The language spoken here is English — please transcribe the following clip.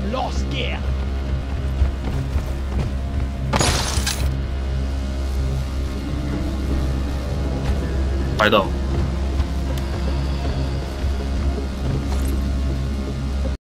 some lost gear. I don't.